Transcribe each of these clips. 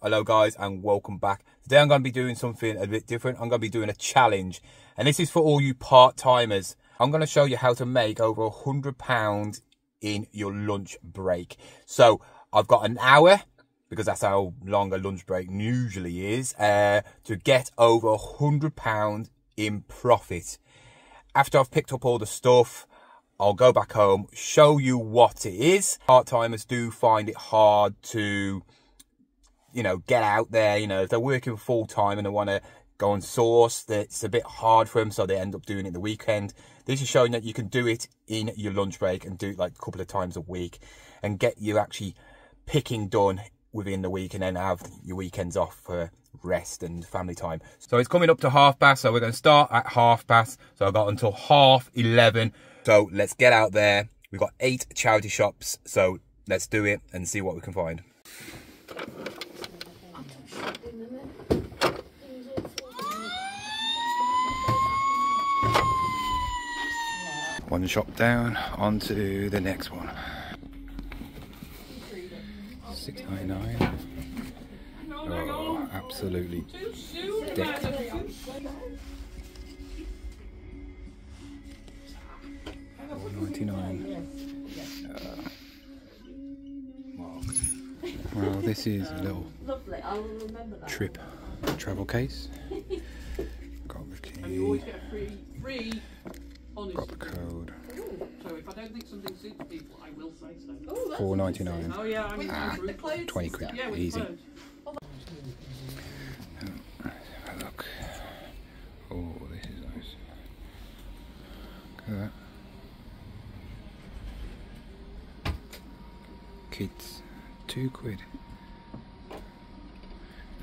Hello guys and welcome back. Today I'm going to be doing something a bit different. I'm going to be doing a challenge and this is for all you part-timers. I'm going to show you how to make over a hundred pounds in your lunch break. So I've got an hour because that's how long a lunch break usually is uh, to get over a hundred pounds in profit. After I've picked up all the stuff, I'll go back home, show you what it is. Part-timers do find it hard to, you know, get out there. You know, if they're working full-time and they want to go and source, it's a bit hard for them, so they end up doing it the weekend. This is showing that you can do it in your lunch break and do it like a couple of times a week and get you actually picking done within the week and then have your weekends off for rest and family time. So it's coming up to half past, so we're going to start at half past. So I've got until half 11 so let's get out there. We've got eight charity shops, so let's do it and see what we can find. One shop down, onto the next one. Six ninety nine. Oh, absolutely decked. 99 uh. Well, this is a little trip travel case. Got the key. Got the code. So if I don't think something suits people, I will say so. Four ninety nine. Oh yeah, ah, twenty quid. Yeah, Easy. Look. Oh, this is nice. Look at that. kids two quid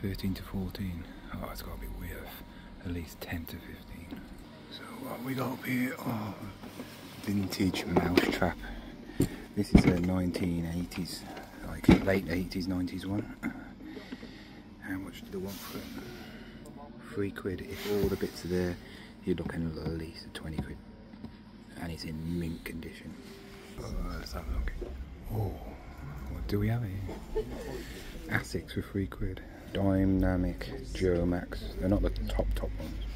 13 to 14 oh it's got to be worth at least 10 to 15 so what we got up here oh vintage mouse trap this is a 1980s like late 80s 90s one how much do they want for it three quid if all the bits are there you're looking at least 20 quid and it's in mint condition oh, let's have a look oh what do we have here? Asics for three quid. Dynamic Duramax. They're not the top top ones.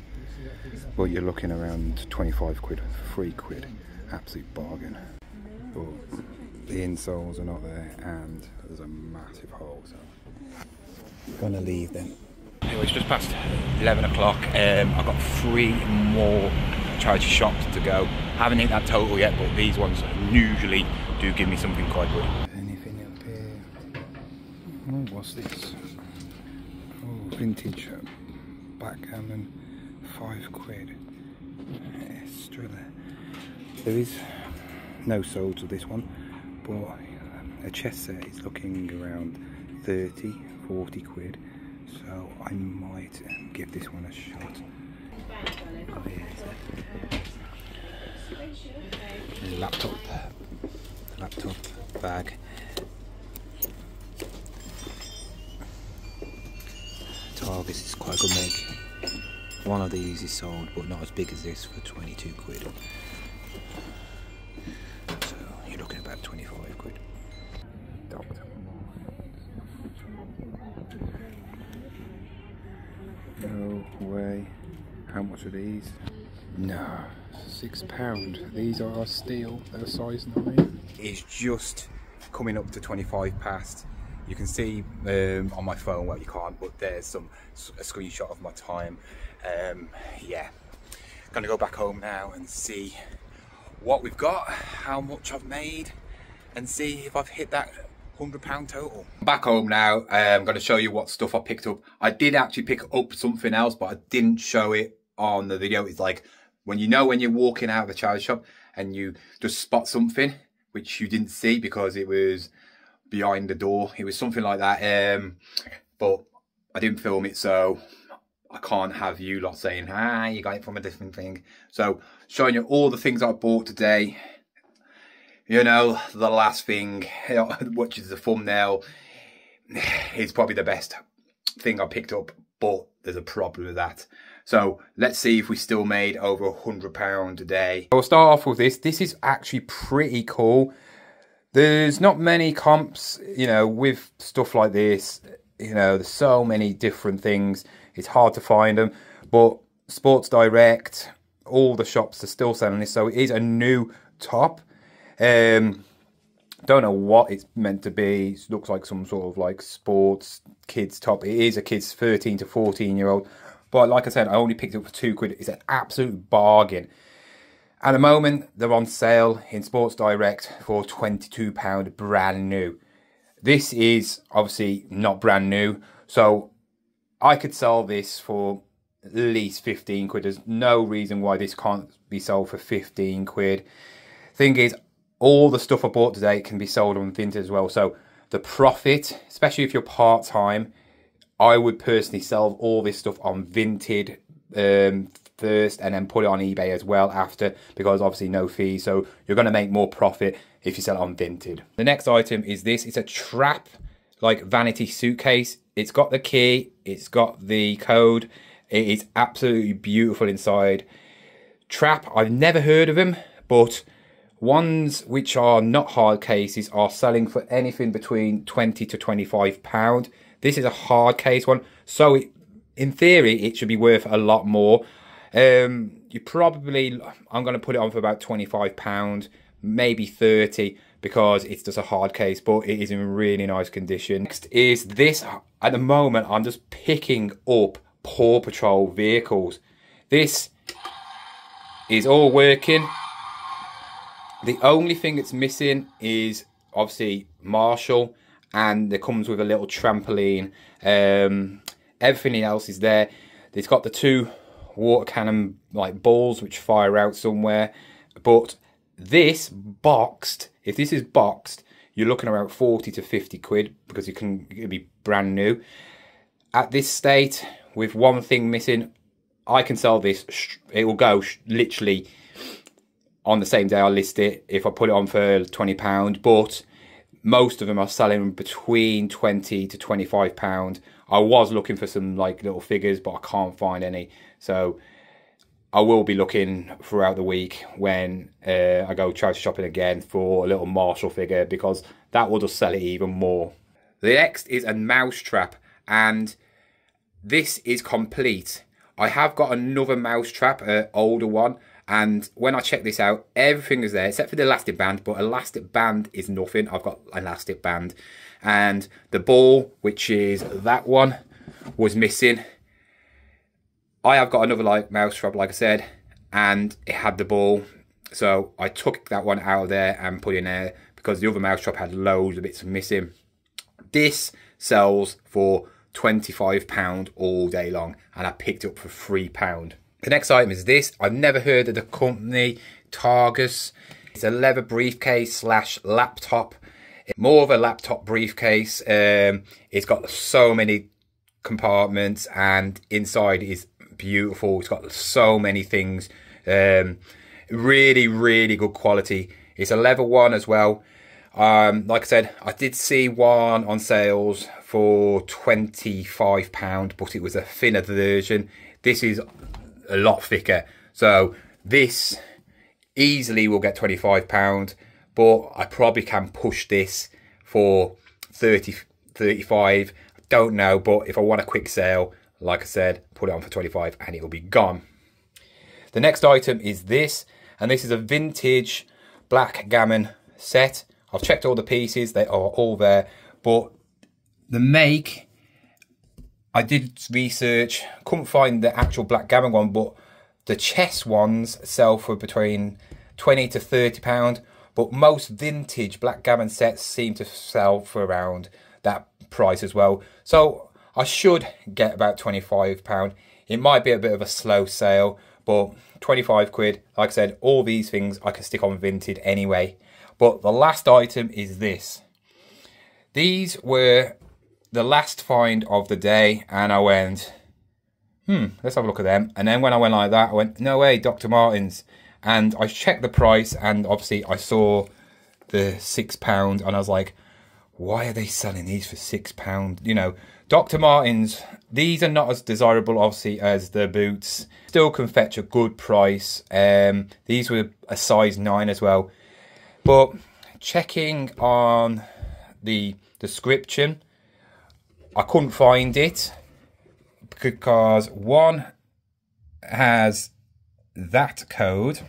But you're looking around 25 quid for three quid. Absolute bargain. But the insoles are not there and there's a massive hole so I'm gonna leave them. Anyway, it's just past 11 o'clock. Um, I've got three more charity shops to go. Haven't hit that total yet, but these ones usually do give me something quite good. Anything up here oh, what's this? Oh, vintage uh, backgammon, five quid. Extra there. Is no sold to this one, but a chess set is looking around 30, 40 quid. So I might um, give this one a shot. Oh, laptop, laptop bag. Oh, this is quite a good make. One of these is sold, but not as big as this for 22 quid. So you're looking about 25 quid. Doctor. No way. How much are these? No, six pound. These are steel. They're size nine. It's just coming up to 25 past you can see um, on my phone well you can't but there's some a screenshot of my time um, yeah gonna go back home now and see what we've got how much I've made and see if I've hit that hundred pound total back home now I'm going to show you what stuff I picked up I did actually pick up something else but I didn't show it on the video it's like when you know when you're walking out of the charity shop and you just spot something which you didn't see because it was behind the door. It was something like that. Um, but I didn't film it, so I can't have you lot saying, ah, you got it from a different thing. So showing you all the things I bought today. You know, the last thing, which is the thumbnail, is probably the best thing I picked up, but there's a problem with that. So let's see if we still made over a hundred pound a day. I'll start off with this. This is actually pretty cool. There's not many comps, you know, with stuff like this. You know, there's so many different things. It's hard to find them. But Sports Direct, all the shops are still selling this. So it is a new top. Um, don't know what it's meant to be. It looks like some sort of like sports kids top. It is a kids 13 to 14 year old. But like I said, I only picked it up for two quid. It's an absolute bargain. At the moment, they're on sale in Sports Direct for £22 brand new. This is obviously not brand new, so I could sell this for at least 15 quid. There's no reason why this can't be sold for 15 quid. Thing is, all the stuff I bought today can be sold on Vinted as well. So the profit, especially if you're part time, I would personally sell all this stuff on Vinted um, first and then put it on eBay as well after because obviously no fees. So you're going to make more profit if you sell it on Vinted. The next item is this. It's a trap like vanity suitcase. It's got the key. It's got the code. It is absolutely beautiful inside. Trap, I've never heard of them, but ones which are not hard cases are selling for anything between 20 to 25 pound. This is a hard case one, so it, in theory it should be worth a lot more. Um, you probably, I'm going to put it on for about 25 pound, maybe 30 because it's just a hard case, but it is in really nice condition. Next is this. At the moment, I'm just picking up Paw Patrol vehicles. This is all working. The only thing that's missing is obviously Marshall and it comes with a little trampoline. Um, everything else is there. It's got the two water cannon like balls which fire out somewhere. But this boxed, if this is boxed, you're looking around 40 to 50 quid because you can be brand new. At this state, with one thing missing, I can sell this. It will go literally on the same day I list it if I put it on for £20. But most of them are selling between 20 to 25 pound i was looking for some like little figures but i can't find any so i will be looking throughout the week when uh, i go charity shopping again for a little marshall figure because that will just sell it even more the next is a mouse trap and this is complete i have got another mouse trap an older one and when I check this out, everything is there except for the elastic band, but elastic band is nothing. I've got elastic band. And the ball, which is that one, was missing. I have got another like mouse trap, like I said, and it had the ball. So I took that one out of there and put in there because the other mouse trap had loads of bits missing. This sells for £25 all day long and I picked it up for £3. The next item is this. I've never heard of the company Targus. It's a leather briefcase slash laptop. It's More of a laptop briefcase. Um, it's got so many compartments and inside is beautiful. It's got so many things. Um, really, really good quality. It's a leather one as well. Um, like I said, I did see one on sales for £25, but it was a thinner version. This is a lot thicker. So this easily will get £25, but I probably can push this for 30, 35. Don't know, but if I want a quick sale, like I said, put it on for 25 and it will be gone. The next item is this, and this is a vintage black gammon set. I've checked all the pieces, they are all there, but the make I did research, couldn't find the actual black gammon one, but the chess ones sell for between 20 to 30 pound, but most vintage black gammon sets seem to sell for around that price as well. So I should get about 25 pound. It might be a bit of a slow sale, but 25 quid. Like I said, all these things I can stick on Vinted anyway. But the last item is this. These were the last find of the day, and I went, hmm, let's have a look at them. And then when I went like that, I went, no way, Dr. Martens. And I checked the price, and obviously I saw the six pound, and I was like, why are they selling these for six pound? You know, Dr. Martens, these are not as desirable, obviously, as the boots. Still can fetch a good price. Um, these were a size nine as well. But checking on the description, I couldn't find it because one has that code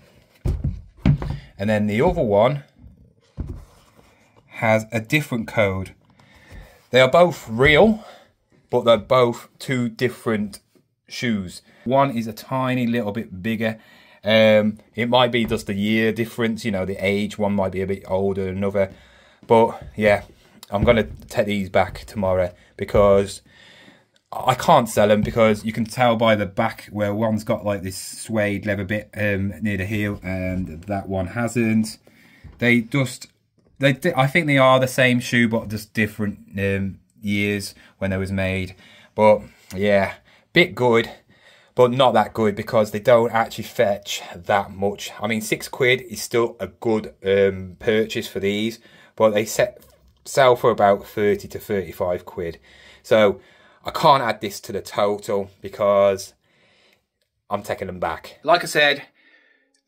and then the other one has a different code. They are both real, but they're both two different shoes. One is a tiny little bit bigger. Um, it might be just the year difference, you know, the age. One might be a bit older than another. But yeah, I'm going to take these back tomorrow because I can't sell them because you can tell by the back where one's got like this suede leather bit um, near the heel and that one hasn't. They just, they, I think they are the same shoe but just different um, years when they was made. But yeah, bit good but not that good because they don't actually fetch that much. I mean, six quid is still a good um, purchase for these, but they set, sell for about 30 to 35 quid. So I can't add this to the total because I'm taking them back. Like I said,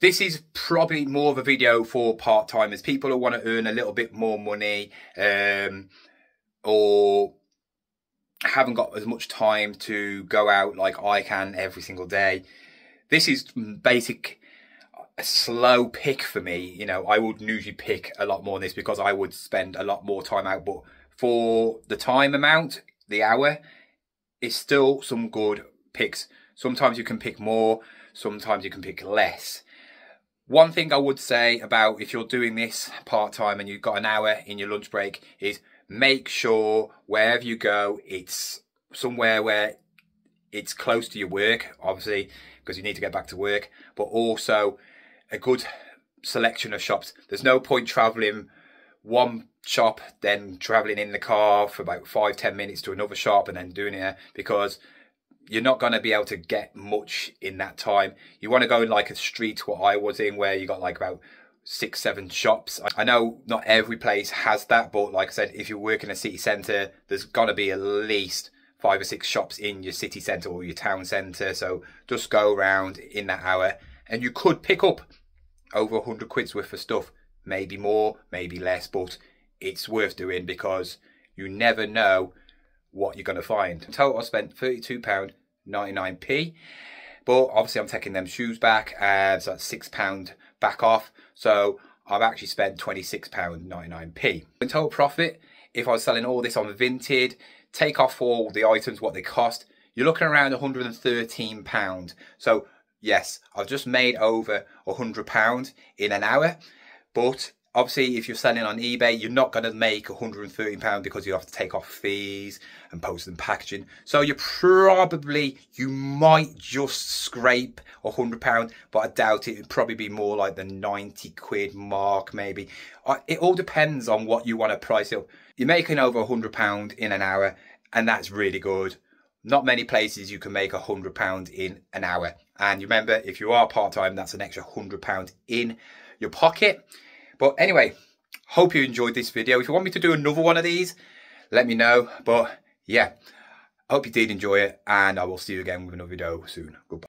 this is probably more of a video for part-timers, people who want to earn a little bit more money um, or haven't got as much time to go out like I can every single day. This is basic a slow pick for me. You know, I would usually pick a lot more on this because I would spend a lot more time out. But for the time amount, the hour, it's still some good picks. Sometimes you can pick more, sometimes you can pick less. One thing I would say about if you're doing this part time and you've got an hour in your lunch break is make sure wherever you go, it's somewhere where it's close to your work, obviously, because you need to get back to work, but also a good selection of shops. There's no point traveling one shop, then traveling in the car for about five, ten minutes to another shop and then doing it because you're not going to be able to get much in that time. You want to go in like a street what I was in where you got like about six, seven shops. I know not every place has that, but like I said, if you work in a city centre, there's to be at least five or six shops in your city centre or your town centre. So just go around in that hour and you could pick up over a hundred quid's worth of stuff. Maybe more, maybe less, but it's worth doing because you never know what you're going to find. In total, I spent £32.99p. But obviously, I'm taking them shoes back, and so that's £6 back off. So I've actually spent £26.99p. In total profit, if I was selling all this on Vinted, take off all the items, what they cost, you're looking around £113. So yes, I've just made over £100 in an hour, but obviously if you're selling on ebay you're not going to make 130 pound because you have to take off fees and post and packaging. So you probably you might just scrape 100 pound but i doubt it. Would probably be more like the 90 quid mark maybe. Uh, it all depends on what you want to price up. You're making over 100 pound in an hour and that's really good. Not many places you can make a hundred pound in an hour. And remember if you are part-time that's an extra hundred pound in your pocket but anyway, hope you enjoyed this video. If you want me to do another one of these, let me know. But yeah, hope you did enjoy it. And I will see you again with another video soon. Goodbye.